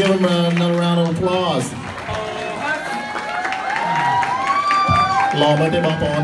Give him another round of applause. Oh, รอไม่ได้บางปอน